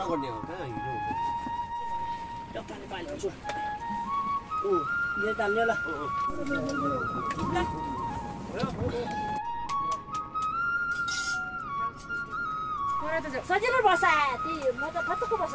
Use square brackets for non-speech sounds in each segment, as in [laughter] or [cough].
साह्रो गर्ने हो कहाँ हिँड्नु सजिलो बसा ती म त फतुको बस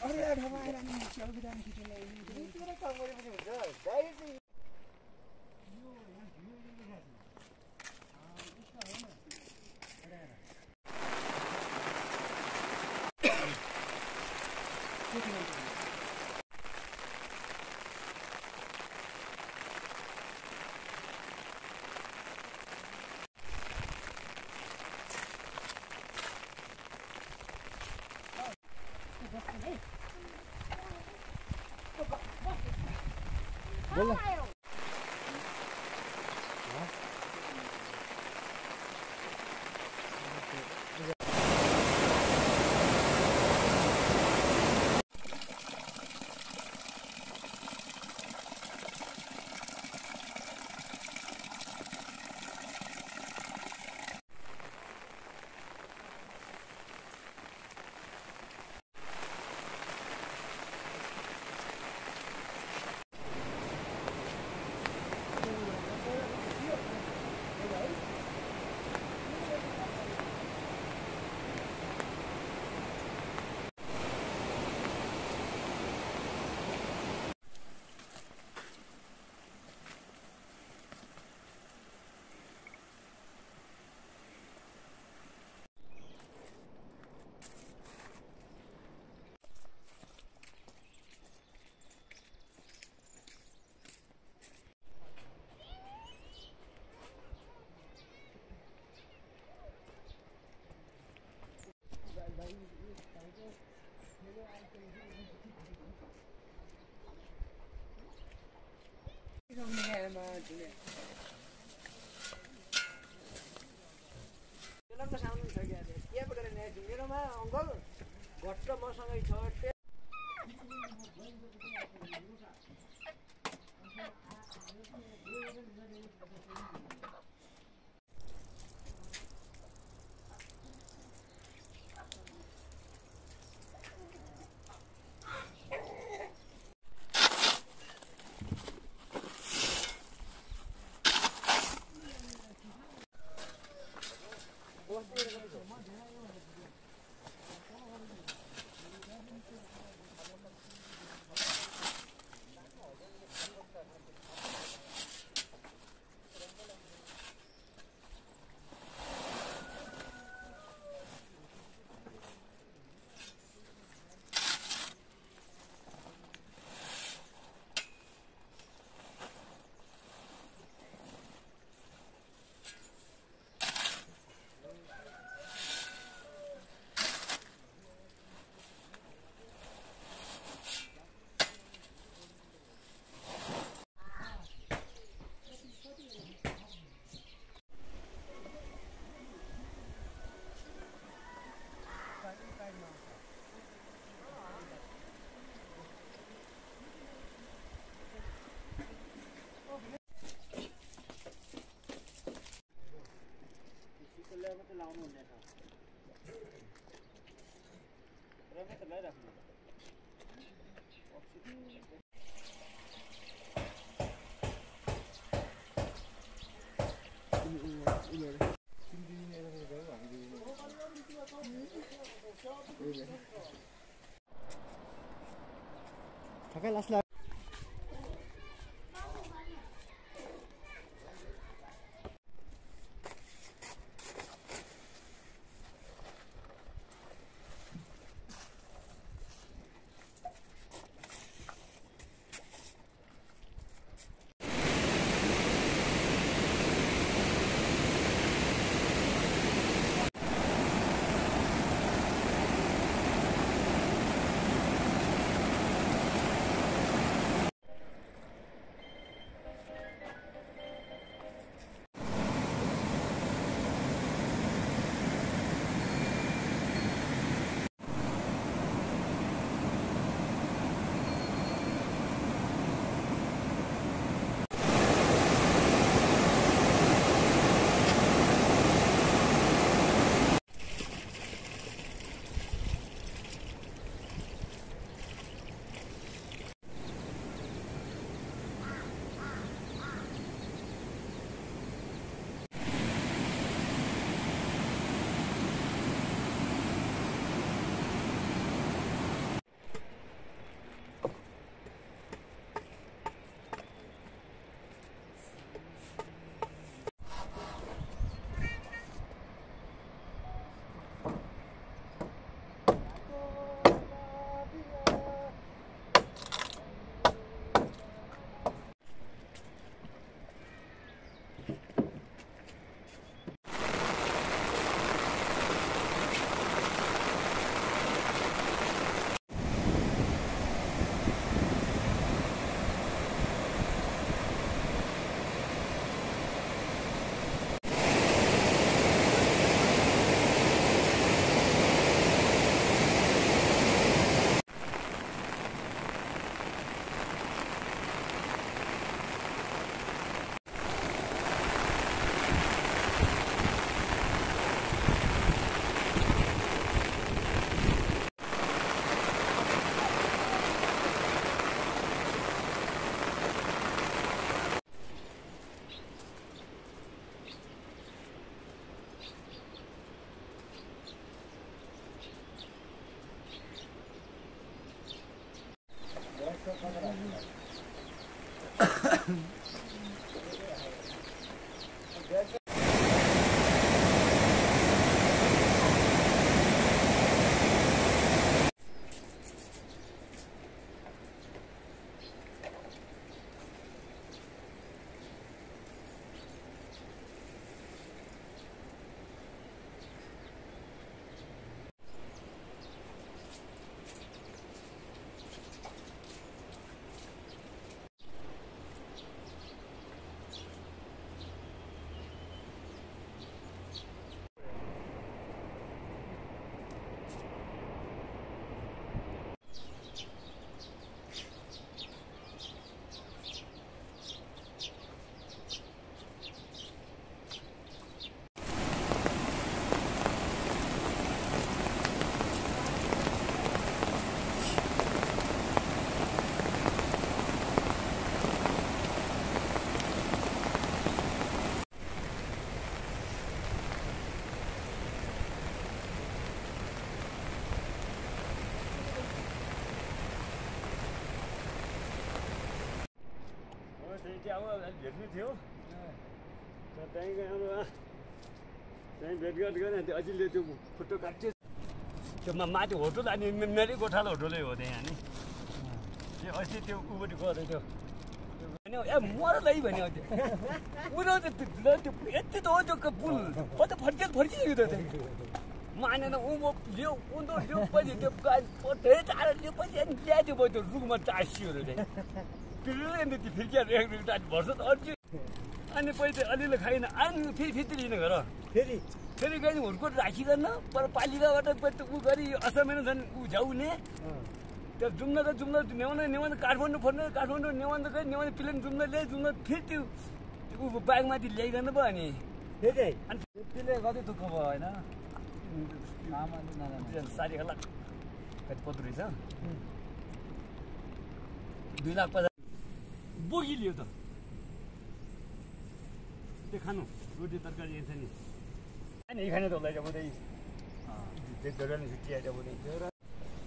त्यो Voilà. घट्ट मसँगै छ टे- भेट्नु थियो त्यहीँ गएर त्यहीँ भेटघाट गरेँ त्यो अझैले त्यो काट्यो त्यो माथि होटल अनि मेरै गोठालो होटलै हो त्यहाँ नि त्यो अस्ति त्यो उपट्टि गऱ्यो त्यो ए मरलै भन्यो त्यो उनीहरू त्यो यति त हो त्यो पुल कता फर्कियो फर्किसक्यो त त्यो मानेन ऊ म ल्याउ उनीहरू ल्याउ पछि त्यो धेरै टाढो पछि अनि ल्याइदियो भयो त्यो रुखमा टाँसियो अरे त्यहाँ पिर्रै अन्त त्यो फिर्किया भर्छ त अझै अनि पैसा अलिअलि खाइन अनि फेरि फिर्ती लिने घर फेरि फेरि गएर हुर्को राखिकन पर पालिकाबाट पनि ऊ गरी असमेन छन् ऊ झ्याउने त्यो जुम्न त जुम्न न्याउन न्याउन काठमाडौँ फोर्ने काठमाडौँ न्याउन त गयो न्याउन प्लेन जुम्न ल्याए जुम्न फेरि त्यो ऊ बाइकमाथि ल्याइकन पो अनि फेरि अनि त्यसले कति दुःख भयो होइन साडी कति पत्रो रहेछ दुई लाख पचास बोकी लियो त त्यो खानु रोटी तरकारी यही छ नि अनि खाने त होला जब छुट्टी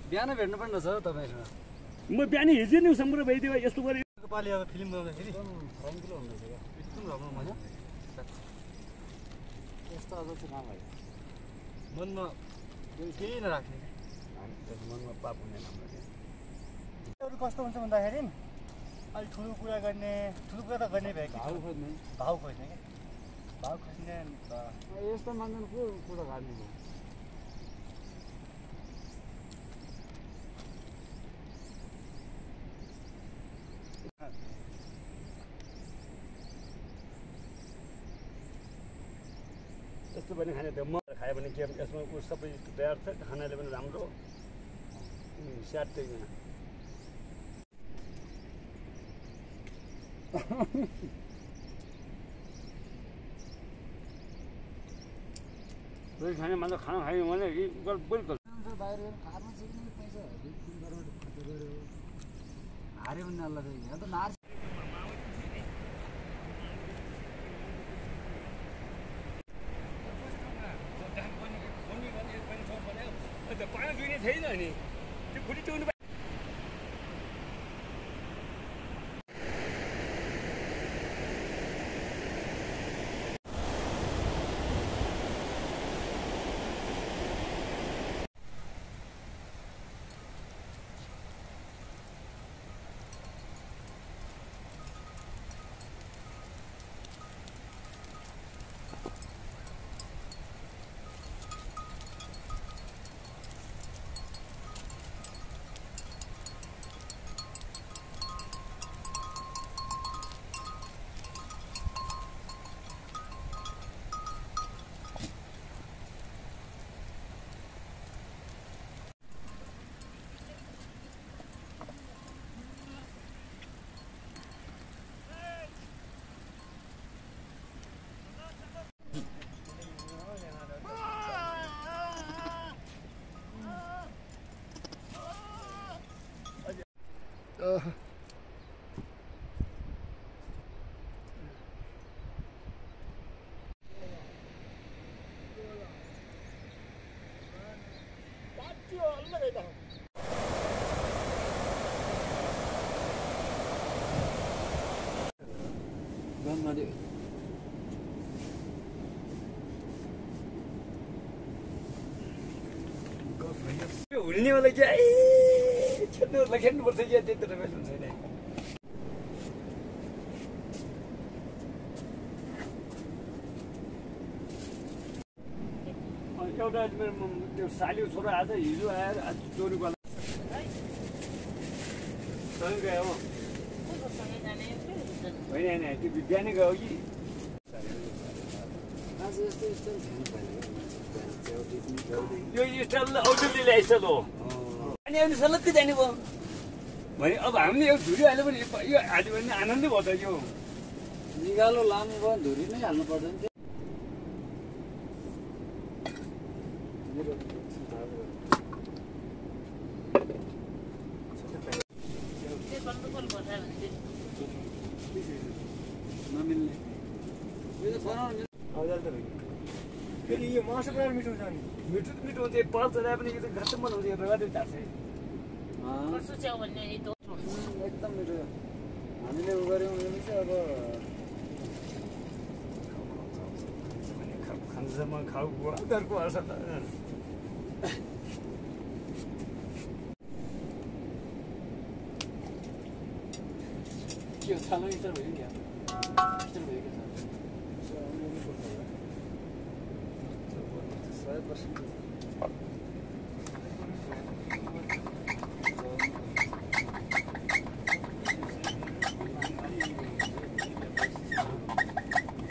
बिहान भेट्नु पर्ने रहेछ तपाईँसँग म बिहानै हिजो नि सम्पूर्ण भइदियो यस्तो गऱ्यो पालि अब फिल्म बनाउँदाखेरि रङ्गिलो हुँदैछ क्या? एकदम राम्रो मजा यस्तो अझ चाहिँ नभए मनमा केही नराख्ने मनमा पाप हुने हाम्रो अरू कस्तो हुन्छ भन्दाखेरि अलिक ठुलो कुरा गर्ने ठुलो कुरा त गर्ने भए भाउ खोज्ने भाउ खोज्ने क्या भाउ खोज्ने अन्त यस्तो मान्छेले को कुरो काट्ने भयो यस्तो पनि खाने त्यो म खायो भने के यसमा ऊ सबै तयार छ खानाले पनि राम्रो स्याहार चाहिँ खाने मान्छे खाना खायो भने बिल्कुल बाहिर गएर खानु सिक्ने पैसा दुई पानी दुइने छैन नि त्यो खुट्टी चुक्नु गन्नले हुल्नेवाला क्या ए खेल्नु खेल्नुपर्छ क्या त्यति बेला हुन्छ नि एउटा मेरो त्यो सालियो छोरा आज हिजो आएर आज सँगै गयो होइन होइन त्यो बिहानै गयो कि स्टाइल यो स्टाइल ल्याइस्टाइल हो अनि आउने सलक्कै जाने भयो भने अब हामीले यो धुरी हाल्यो भने यो हाल्यो भने आनन्दै भयो त यो निगालो लामो भयो धुरी नै हाल्नु पर्दैन फेरि यो मासु बनाएर मिठो हुन्छ नि मिठो त मिठो हुन्छ पल्छ पनि यो त बनाउँछ यो रगतै चार्छ मिल्ने एकदम मिठो हामीले उ गऱ्यौँ भने चाहिँ अब खान्छमा खाऊ उनीहरूको हाल्छ त के हो छानो स्टार भयो क्या स्टार भयो क्या सय पर्सेन्ट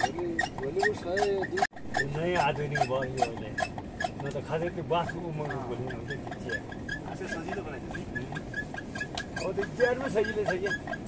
भोलि भोलिको सय दुई नयाँ आधुनिक भयो यो अहिले बाँसको उमरको भोलि हुन्छ चिया आजै सजिलो बनाइदियो नि अब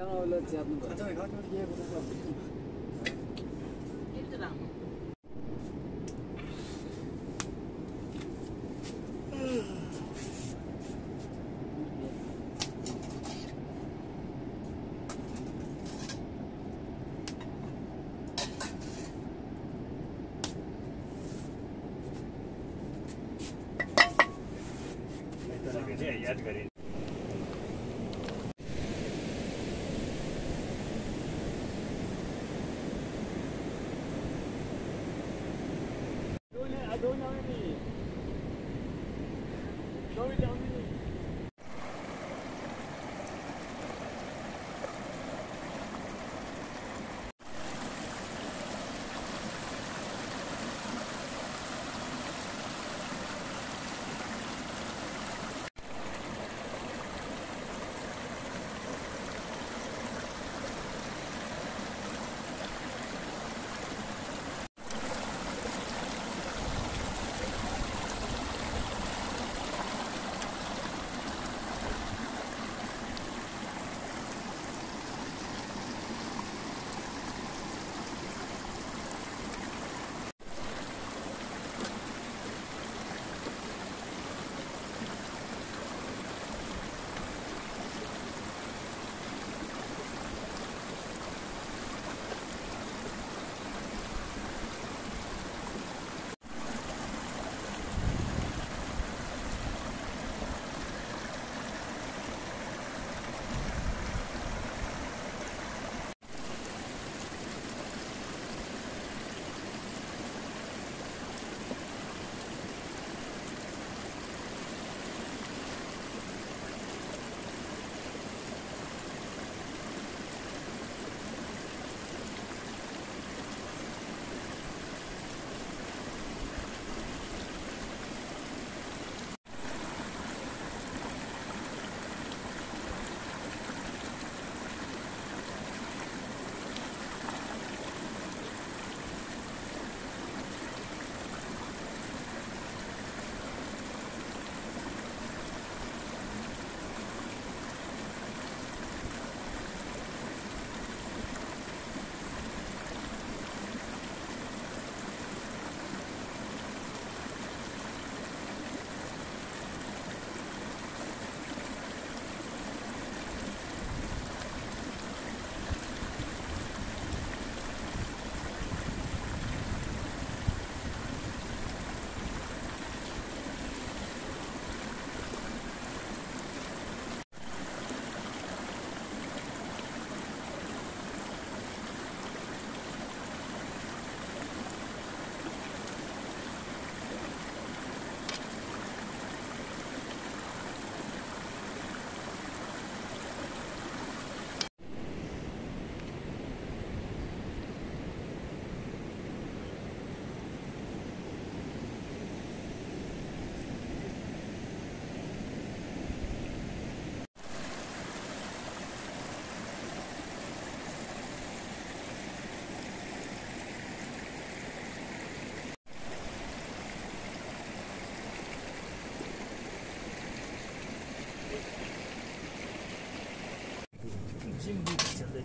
Ja, Leute, sie hatten.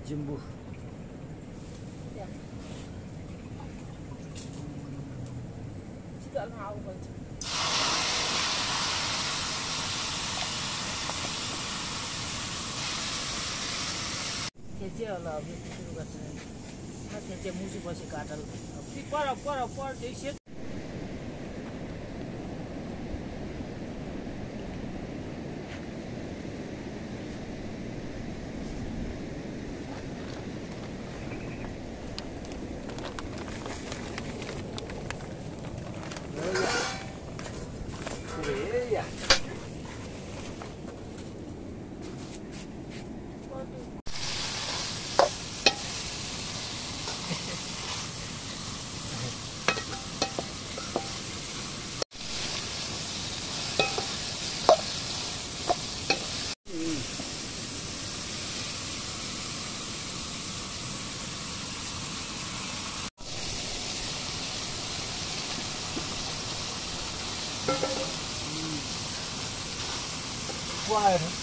चल्दै जिम्बू छिटो हाल्नु आऊ भन्छ खेचे होला अब सुरु गर्छ खेचे मुसु पछि काटल पर पर पर सेट खा slide.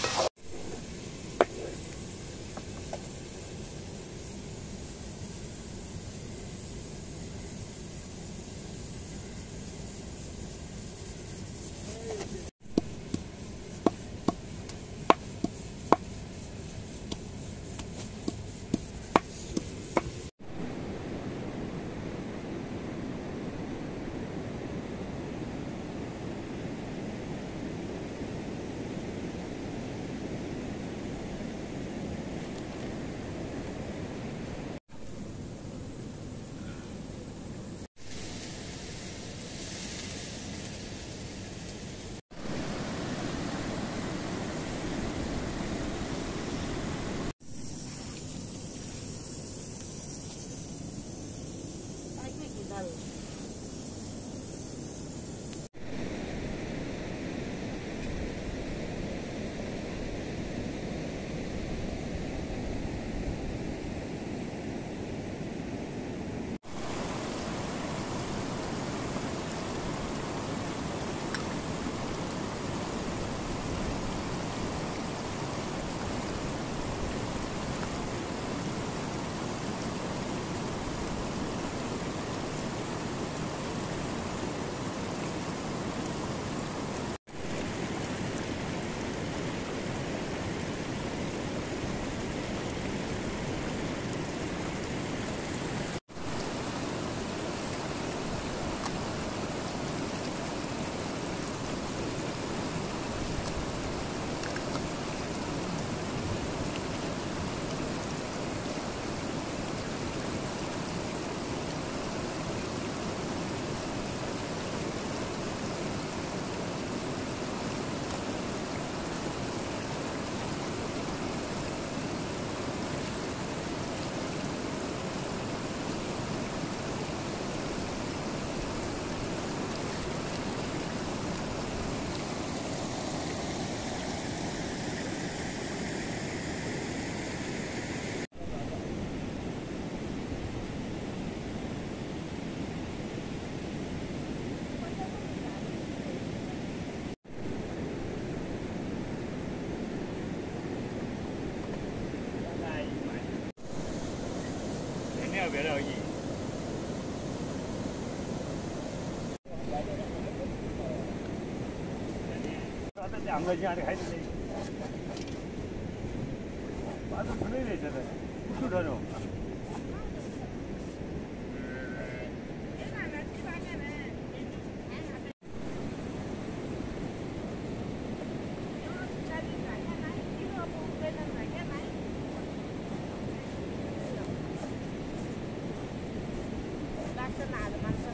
हामीलाई जाँड बाटो लाग्छ न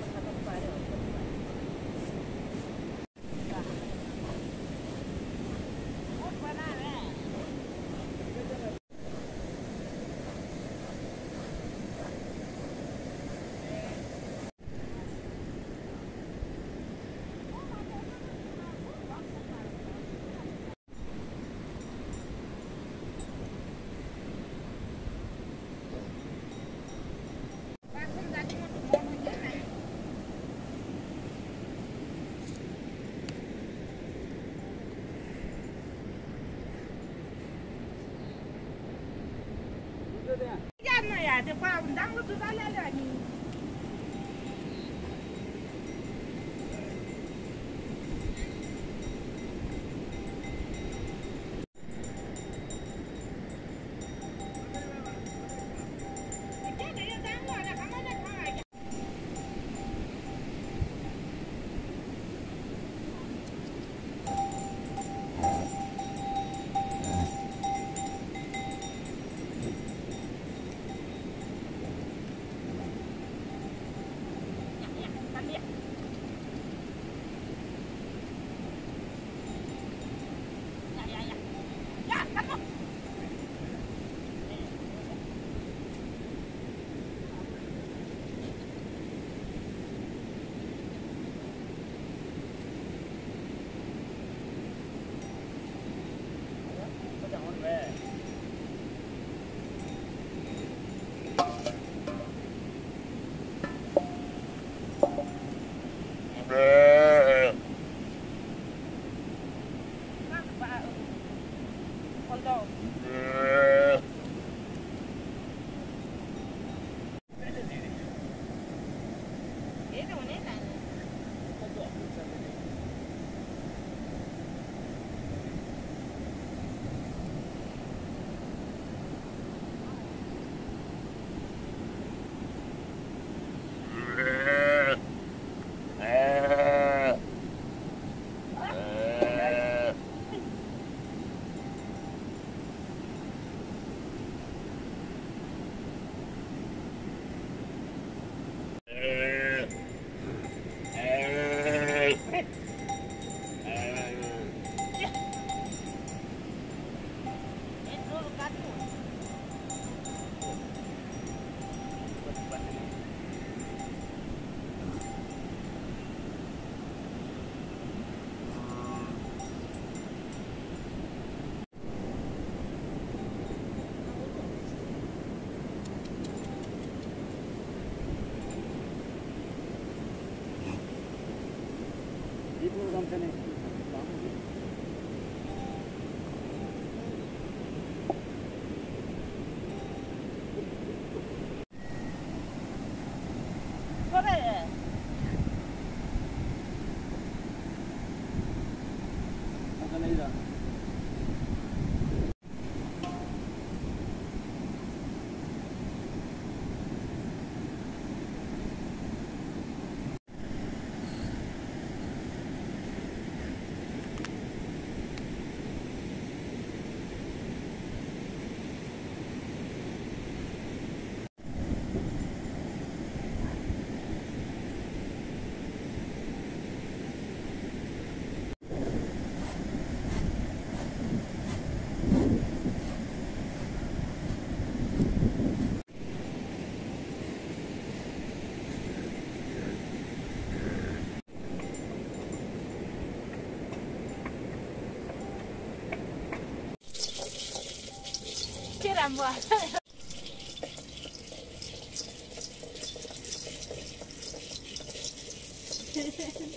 là, moi.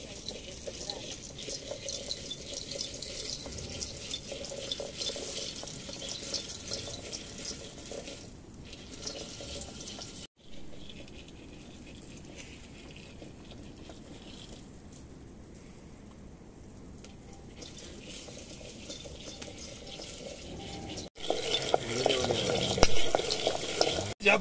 [laughs]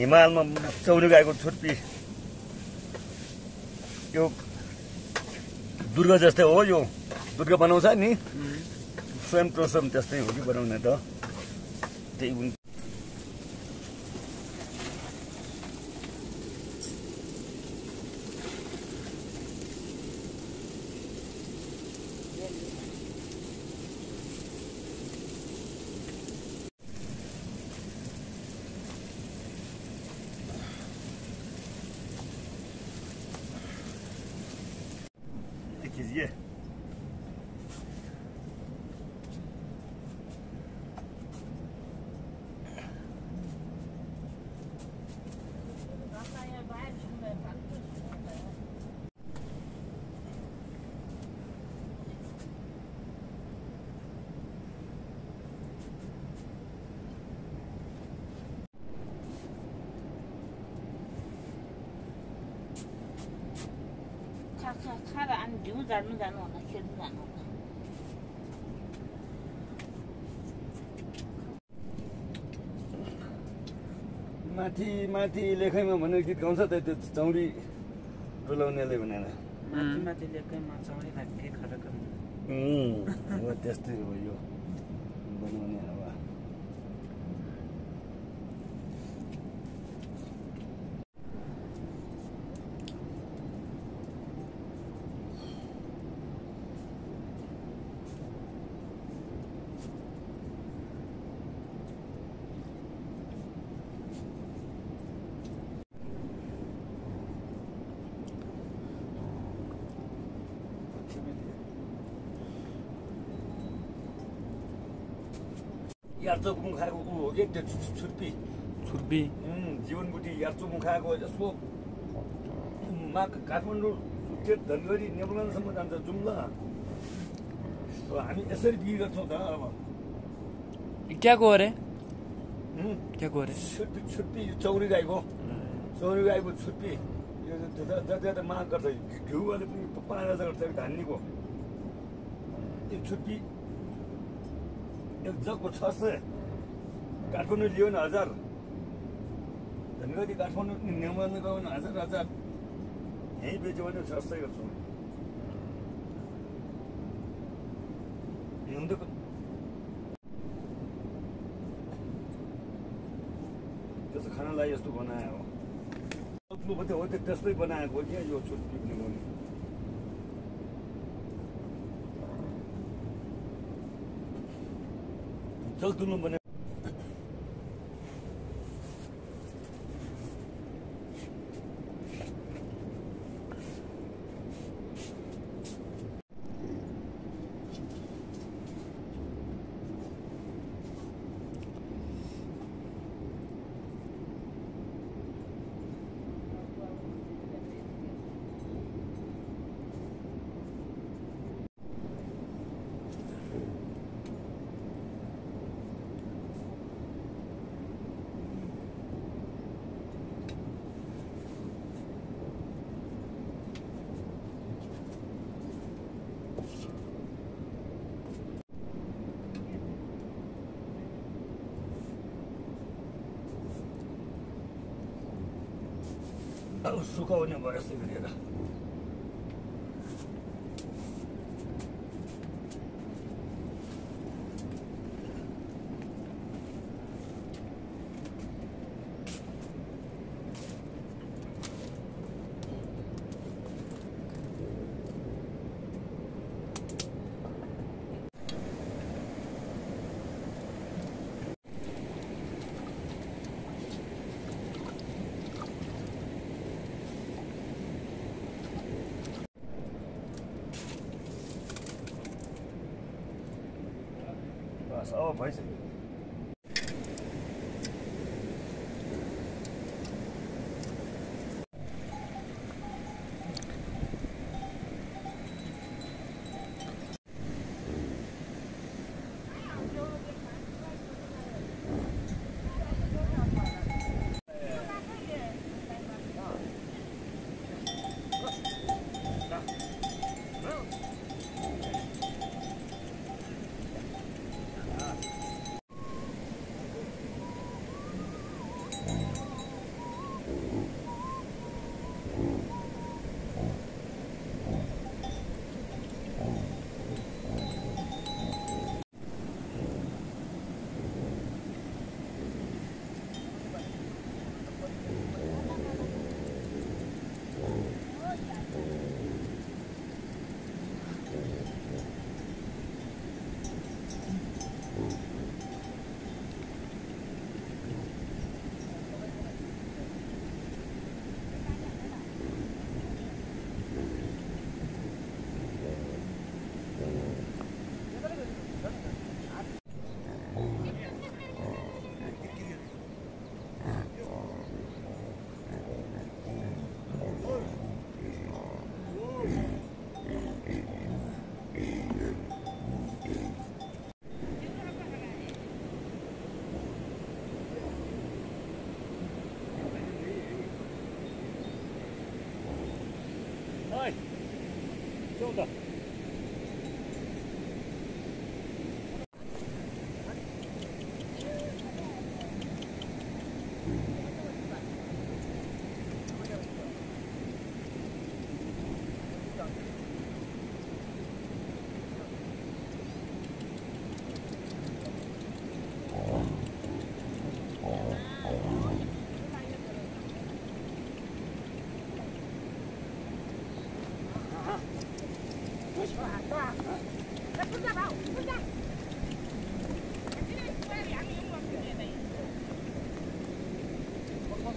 हिमालमा चौरी गाईको छुर्पी। यो दुर्गा जस्तै हो यो दुर्गा बनाउँछ नि। स्वयं प्रसम त्यस्तै हो कि बनाउने त? त्यही खा खाएर अनि घिउ झार्नु जानु होला खेल्नु जानु होला माथि माथि लेखाइमा भनेर गीत गाउँछ त त्यो चौरी डुलाउनेले भनेर माथि माथि लेकैमा चौडी अब त्यस्तै हो यो बनाउने अब यार्चो मुखाएको ऊ हो कि त्यो छुर्पी छुर्पी जीवनबुटी यार्चो मुखाएको यसो मा काठमाडौँ त्यो धनगढी नेबुलानसम्म जान्छ जाउँ ल अब हामी यसरी गर्छौँ त अब क्या को अरे उम्, क्या को अरे छुर्पी छुर्पी चौरी गाईको चौरी गाईको छुर्पी यो जता जता माग गर्छ घिउवाले पनि पाँच हजार गर्छ धान्नीको त्यो छुर्पी एक जगको छ सय काठमाडौँ लियो हजार। काठमाडौँ गयो हजार हजार। यहीँ बेच्यो भने सय गर्छौँ। त्यस्तो खानालाई यस्तो बनायो। हो हो त्यो त्यस्तै बनाएको यो अब सुकाउने भयो यस्तै गरेर बस अब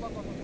poco a poco.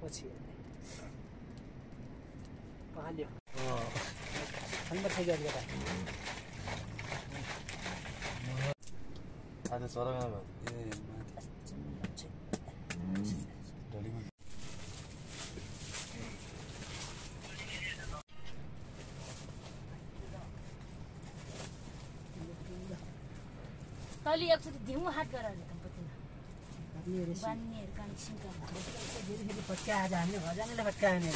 पछि पहाल्यो अन्त खाइ गरेर आज सरगामा तैँले एकचोटि दिउँ हात कान सिङ्का फेरि फट्का आज हामीले भजनले हाने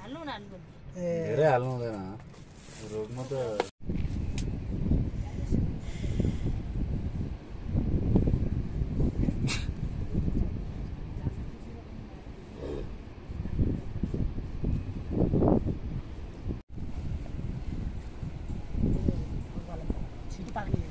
हाल्नु न हाल्नु ए धेरै हाल्नु हुँदैन रोडमा त छिटो पाक्ने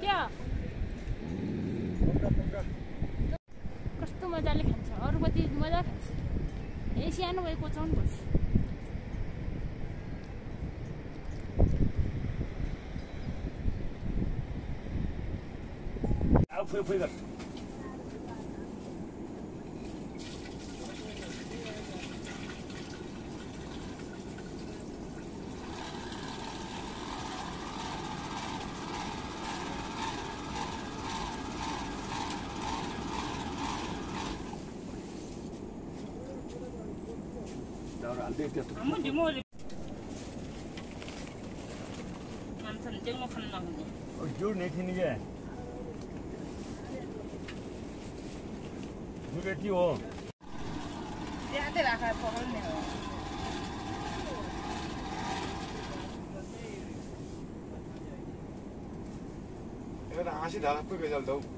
क्या कस्तो मजाले खान्छ अरू कति मजा खान्छ ए सानो भए कोचाउनु पर्छ अब फुइ फुइ गर दाउरा हाल्दै त्यस्तो मुन्टी मोरी मान्छेले देख्नु खानु नहुने जुड नहीं थी नहीं है। बेटी हो ज्यादै राखेर पकाउने हो एउटा हाँसी ढाला पो गइहाल्छ हौ अर्को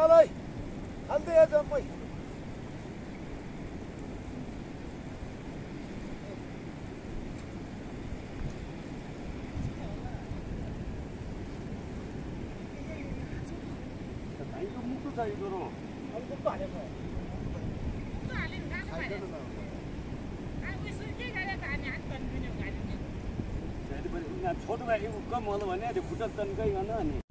हाल हाल है हाल्दै जम्मै छोटो भाइ कम होला भने त्यो खुट्टा तन्काइकन अनि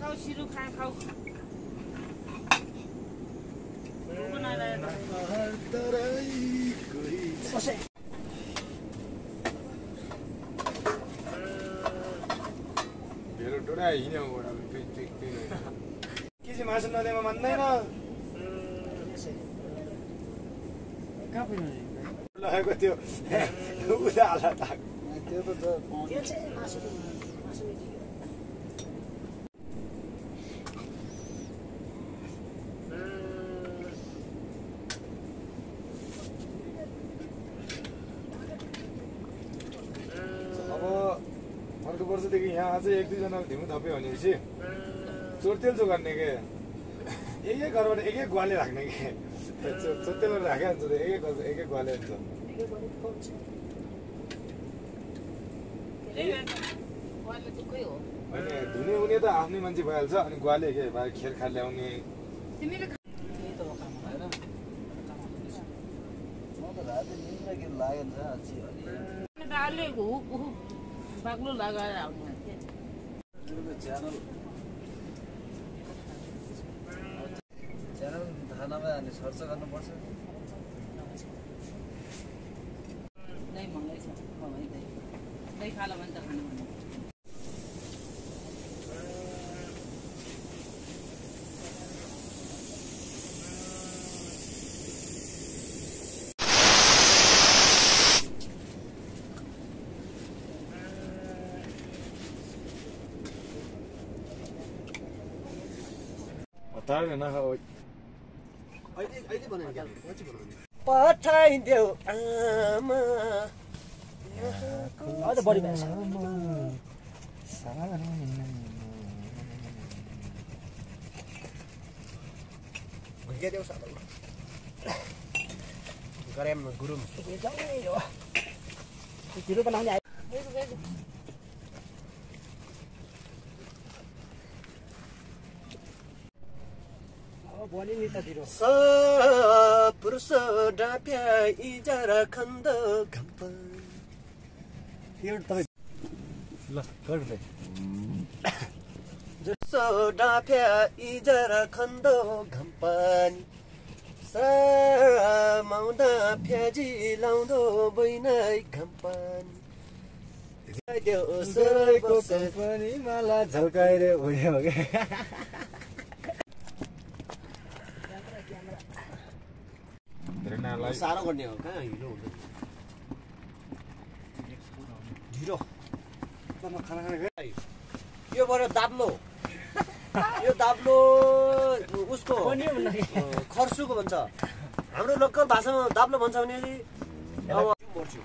खाऊ सिरो खाए खाऊ मेरो डोरा हिँड्यो के चाहिँ मासु नदिएमा मान्दैन लगेको त्यो उता हाल त्यो त अब अर्को अझै एक दुईजना ढिउ थप्यो भनेपछि चोरतेल चो गर्ने के एक एक घरबाट एक एक ग्वाले राख्ने के चोरतेल राख्यो हुन्छ त एक एक घर एक एक ग्वाले हुन्छ होइन धुने उनी त आफ्नै मान्छे भइहाल्छ अनि ग्वाले के भाइ खेर खाल ल्याउने डाले हुक हुक बाक्लो लगाएर आउनु मेरो च्यानल च्यानल थाहा सर्च गर्नुपर्छ। नै महँगै छ नै खाला भने त खानु हतार नखा पठाइदेऊ आमा अझ बढी भएछ गरेम गुरुङ बनाउने आयो भने नि त ढिलो पुरुष डाप्या इजरा खन्द जसो डाप्या इजरा खन्द घम्पानी सामाउँदा फ्याजी लाउँदो बैनाइ घम्पानी झल्काएर धेरै साह्रो गर्ने हो कहाँ हिलो हुँदैन ढिलो। खाना खाना यो बरु दाब्लो। यो दाब्लो उसको खर्सुको भन्छ। हाम्रो लोकल भाषामा दाब्लो भन्छ भने अब मर्छु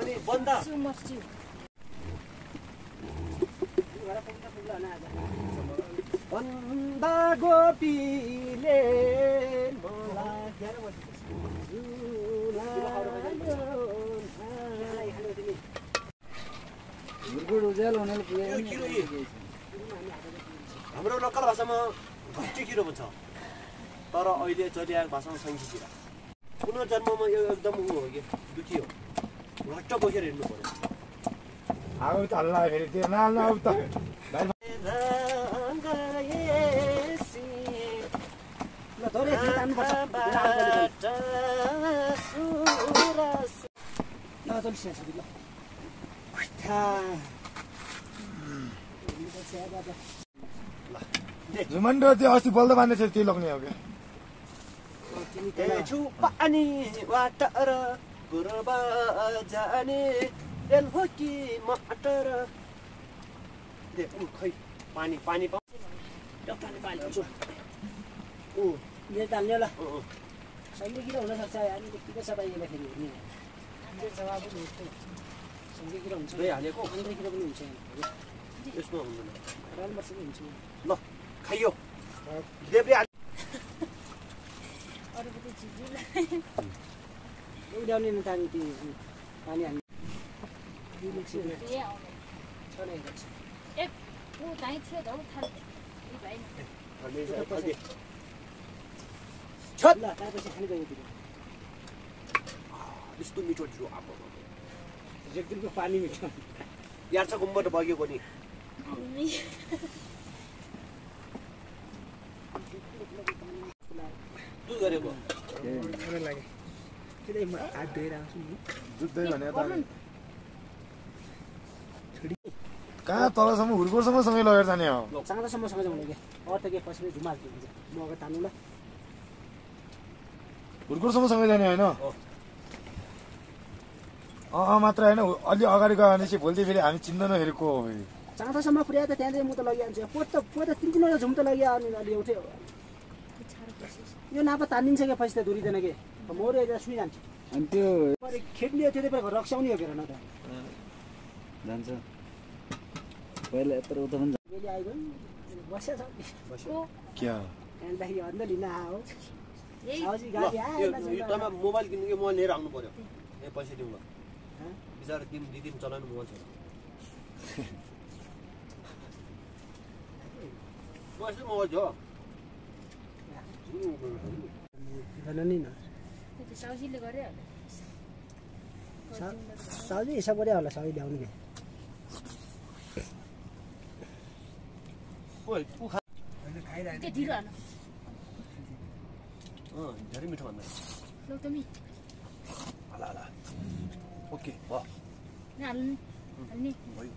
अनि बन्दा। सुमर्छु गोपीले हाम्रो लोकल भाषामा घुट्टी किरो भन्छ तर अहिले चलिआएको भाषामा सङ्खी किरा कुनै जन्ममा यो एकदम ऊ हो कि दुखी हो घट्ट बोकेर हिँड्नु पर्यो हल्ला फेरि त्यो अस्ति बल्द बाँध्दै थियो त्यो लग्ने हो क्या छु खै पानी पानी पाउँछ ऊ यो ताल्ने ल ऊ, ऊ। सन्डे किलो हुनसक्छ? हामी के छ पाइएन फेरि हेर्ने हाम्रो जवाब पनि किलो हुन्छ। हालेको। किलो पनि हुन्छ यसमा हुँदैन। पनि हुन्छ। ल खाइयो। हाल। उड्याउने न तानी त्यो पानी हाल्ने। ए यस्तो मिठो ढिलो अब रेग्दुलको पानी मिठो यार छ गुम्बाट बगेको नि गरेको कहाँ तलसम्म हुर्कोसम्म सँगै लगेर जाने हो चाँडोसम्म सँगै जाउँ क्या अरू त के पछि झुमा हाल्छु हुन्छ म अगाडि तान्नु ल हुर्कोसम्म सँगै जाने होइन? अँ मात्र होइन अलि अगाडि गयो भने चाहिँ भोलि फेरि हामी चिन्दैनौँ फेरि को हो फेरि। चाँडोसम्म पुर्याए त त्यहाँदेखि म त लगिहाल्छु। पोत त पोत त तिन तिनवटा झुम त लगिहाल्यो अनि अलि एउटै हो। यो नापा तानिन्छ क्या पछि त धुरिँदैन कि? मोर यता सुइजान्छ। अनि त्यो खेप्ने हो त्यो त रक्साउने हो फेर न त। जान्छ। पहिला यत्रो उता पनि बेली आइगयो। बस्या छ क्या? त्यहाँदेखि अन्त लिन आयो। तँमा मोबाइल किन्नु कि म लिएर आउनु पर्यो? ए। पैसा दिउँ ल। हँ? बिचरा तिमी दिदी पनि चलाउनु मोबाइल यस्तो मोबाइल छ साउजी हिसाब गरे होला साउजी ल्याउनु कि? ओइ ऊ खा त्यो ढिलो हाल्नु अँ धेरै मिठो भन्दा हाला हाला ओके भयो हाल्नु हाल्ने भयो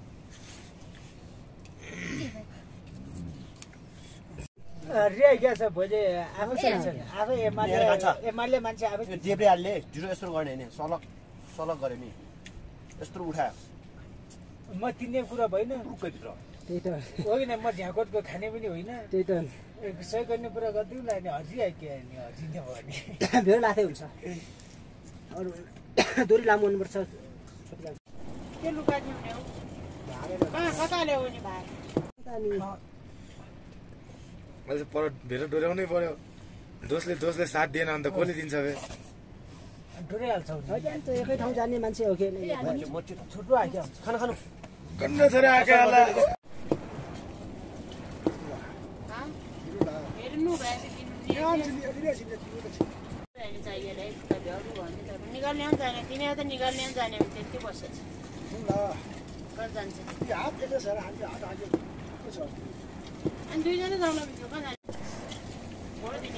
रे क्या छ भोलि आफै आफै एमाले। एमाले मान्छे आफै यो देब्रे हालले ढिलो यस्तो गर्ने होइन सलक सलक गऱ्यो नि यस्तो उठायो म तिन्ने कुरा भएन त्यही त होइन म झ्याकोटको खाने पनि होइन त्यही त सही गर्ने कुरा गरिदिउँ नि भयो धेरै [laughs] लाथै हुन्छ। अरू दोरी लामो हुनुपर्छ। अहिले पर भेर डोर्याउनै पर्यो। दोषले दोषले साथ दिएन अन्त कसले दिन्छ बे? एकै ठाउँ जाने मान्छे हो कि? खाना खानु कन्न छोरा आएका होला हेर्नु निकाल्ने पनि जाने तिमीहरू त निकाल्ने जाने कहाँ जाने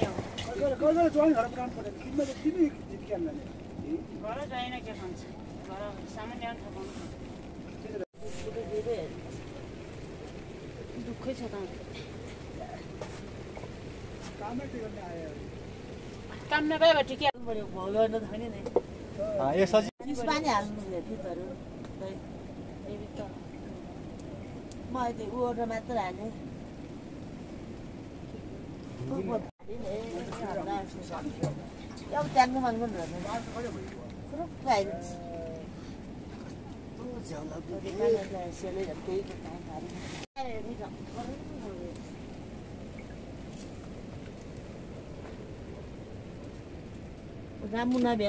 हो घर के खान्छ घर दुःखै छ त। भए ठिकै हाल्नु पऱ्यो भगाउन त छैन नि। यो पानी हाल्नु दुधहरू म अहिले उयो मात्र हालेँ। अब त्याग्नु मन पनि राम्रो नभ्या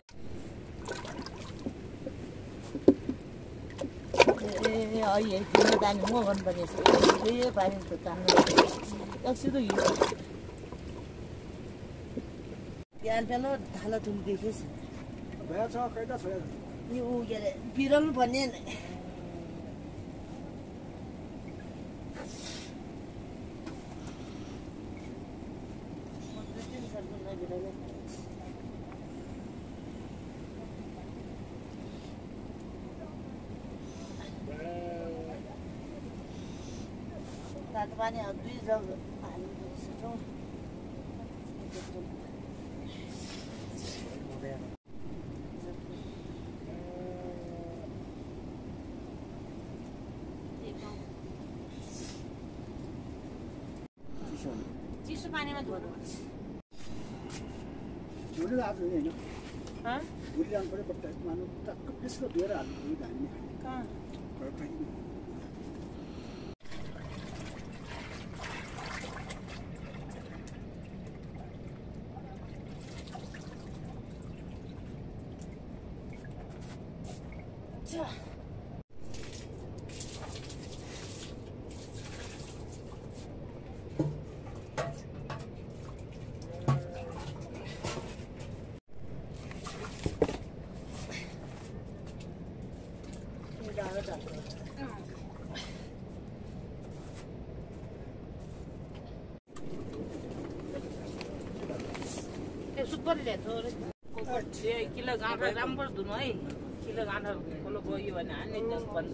ए अहिले जाने म गर्नुपर्ने ए पानी त एकछिन त बिहान पेलो थाला यो ऊ के अरे बिराउनु पर्ने तातो पानी अब दुई जग हाल्नु छिटो चिसो पानीमा धुनुपर्छ झुले आज होइन हँ? भुलि जानु पऱ्यो बट्टा मानु टक्क त्यसको धोएर हाल्नु धान्ने कहाँ? छ। यो डाँडो डाँडो। त्यो सुपर ल्याएको किलो गाँठा राम्रो धुनु है। किलो गाँठा ठुलो गयो भने त्यो बन्द।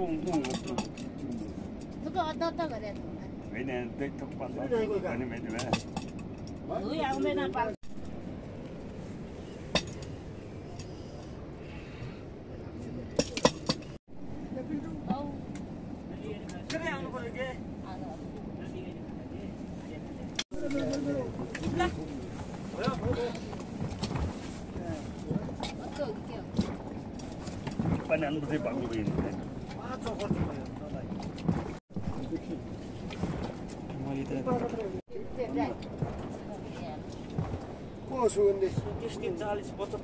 弄弄不不过到到个的。每年都都把老师管的没得了。不要我们那把。banana, você bagulho. तिस तिन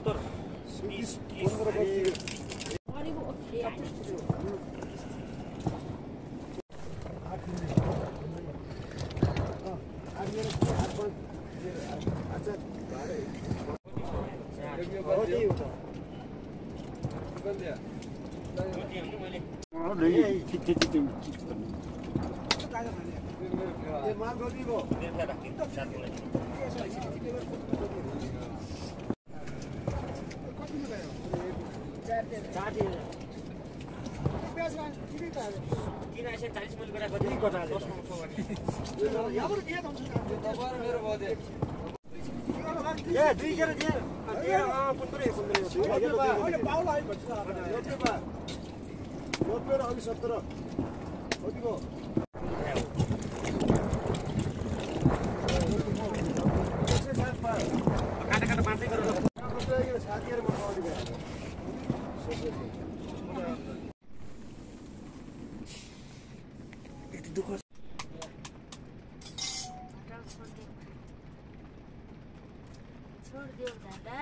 छोडिदियो दादा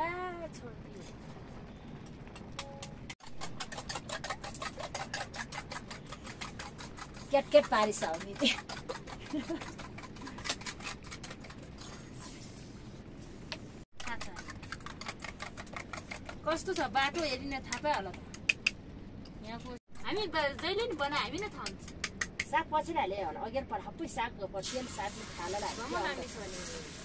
छोडिदियो क्याटकेट पारिस आउने त्यो कस्तो छ बाटो हेरिन थाहा पायो होला त। यहाँको हामी जहिले नि बनायो हामी नै थाहा हुन्छ साग पछि हाल्यो होला अघि पर्खप्पै साग पर्सियो साग खाला लाग्छ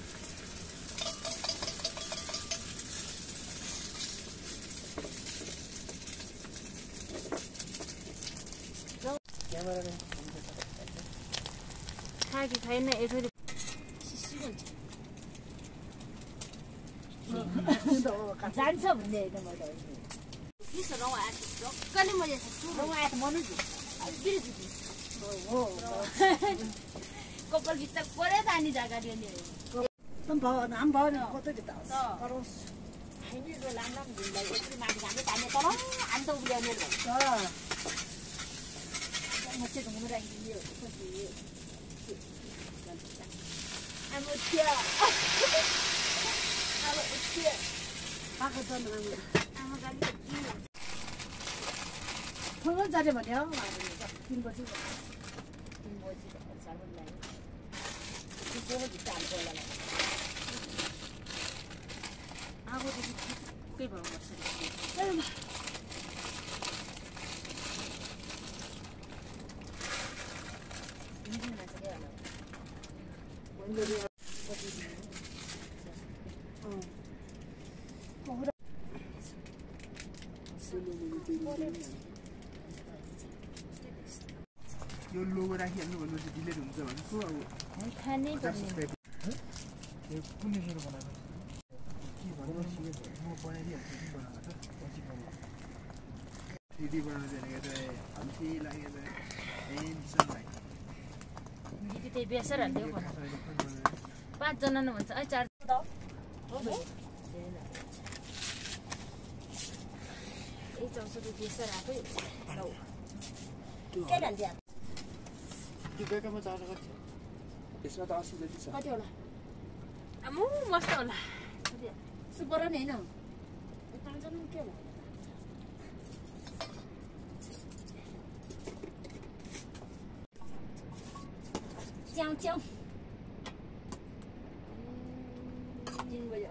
भवन हाम भवन कतै भित्र करोस् खाइने जो लाम लाम घुम्दै यति माथि घामे ताने तर हामी त उब्ल्याउने भन्छ म चाहिँ घुम्नु राखिदियो अब त्यो अब त्यो आएको छ आमा गाली त के हुन्छ? ठुलो जाने भने हौ तिन बजी तिन बजी साह्रो लाग्यो त्यसो भित्र हाल्नु होला आगोदेखि भयो यो लोगो राखिहाल्नु भनेपछि डिलेट हुन्छ भनेको अब यो कुन लेखेर बनाएको के भन्नु म बनाइदिइहाल्छु कि बनाएको छ पछि बनाउँछु हाल्थ्यो पाँचजना नै भन्छ है चार ए चौसठी बेसर आएकै के हाल्थ्यो त्यो बेकामा चार्ज गर्छ यसमा त असी जति छ कति होला आम्मु मस्त होला सुपर नि होइन पाँचजना के होला च्याउ च्याउ तिन बजी।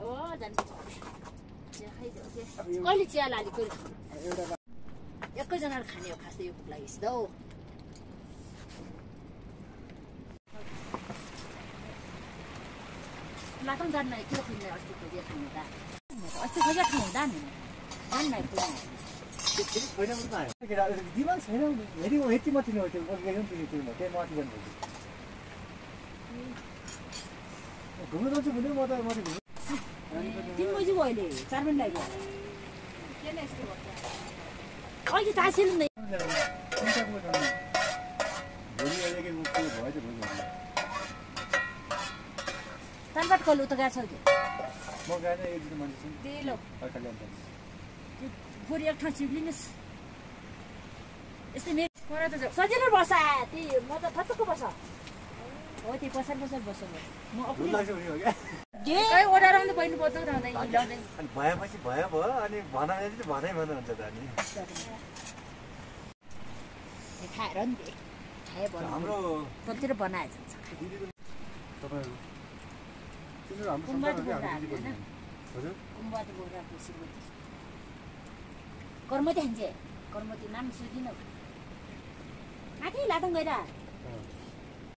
कहिले चिया लाली कहिले एकैजनाले खाने हो खास त यो भोक त हौ लाटौँ जान्न किन खुल्ने अस्ति खोजेर खाने त अस्ति खोजेर खाने हुँदा नि जान्न दिमाग छैन हेरि यति माथि हो त्यो अघि पनि पुग्यो त्यो त्यही माथि जानु घुम्नु जान्छु भने म त माथि घुम्नु तिन बजी भयो अहिले चार बजी लाग्यो अहिले थाहा छैन नि तानबाट कहिले उता गएको छ कि म गएन एक दिन मान्छे छु त्यही ल अर्काले अन्त फेरि एक ठाउँ चिप्लिनुहोस् यस्तै सजिलो बस्छ त्यही म त थचक्क बस्छ हो पछाडि पछाडि बस्छ म कहीँ ओडा अनि भएपछि भयो भयो अनि भन भने भनै हुन्छ त अनि खाएर नि हाम्रो बनाएछ तपाईँहरू कर्मती हान्छे कर्मती नाम सुधिन माथि लाटौँ गएर